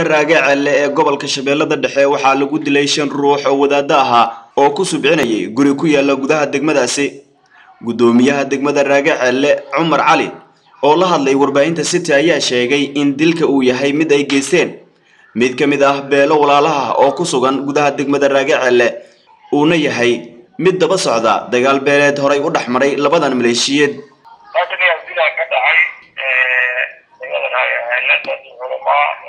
raage celle ee gobolka shabeellada dhexe waxaa lagu dilay shan ruux oo wadaaddo ahaa oo ku subcinayay guri ku yaalla gudaha degmadaasi. Guddoomiyaha degmada raage celle cumar cali oo la hadlay warbaahinta city ayaa sheegay in dilka uu yahay mid ay geysteen. Mid ka mid ah beelo walaalaha oo ku sugan gudaha degmada raage celle uuna yahay mid daba socda dagaal beeleed horay u dhex maray labadan maleeshiyeed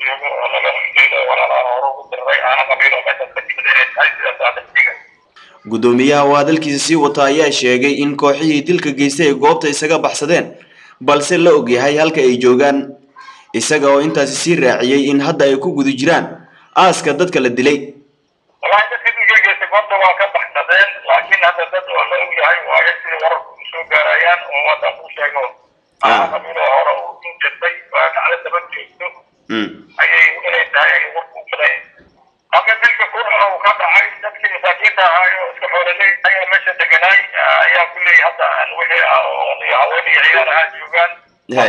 joogo oo laga guddoomiyaha oo hadalkiisa sii wata ayaa sheegay in kooxihii dilka geystay ay goobta isaga baxsadeen balse la ogyahay halka ay joogaan. Isaga oo intaasi sii raaciyey in hadda ay ku guda jiraan aaska dadka la dilay goobta waa ka baxsadeen laakiin hadda dad oo la ogyahay waayo sida wararku u soo gaarayaan oo haddaan ku sheego qabiilo hore uu din jirtay waa dhacda daba joogto. Ayay inay tahay ay warku fiday. Halka dilka kuna uu ka dhacay dadkii masaakiinta ahaay oo iska xoololey ayaa meesha deganaay ayaa kulley hadda wixii ah oo haween iyo ciyaar ahaa joogaan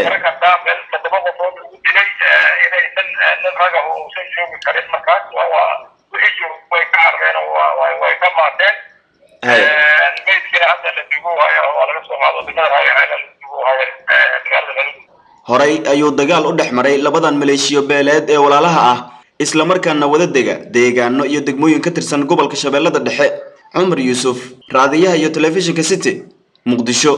kara kartaa meel toddoba qofood lagu dilay inaysan nin raga uusan joogi karin markaas waa wixii joog way ka carreen oo way ka maateen meydkiina hadda la dugu haya oo laga soo qaado degmada raagaceela la dugu haya magaalada lagu horay ayuu dagaal u dhex maray labadan maleeshiyo beeleed ee walaalaha ah islamarkaana wada dega deegaano iyo degmooyin ka tirsan gobolka shabeellada dhexe. Cumar yuusuf raadiyaha iyo telefishinka city muqdisho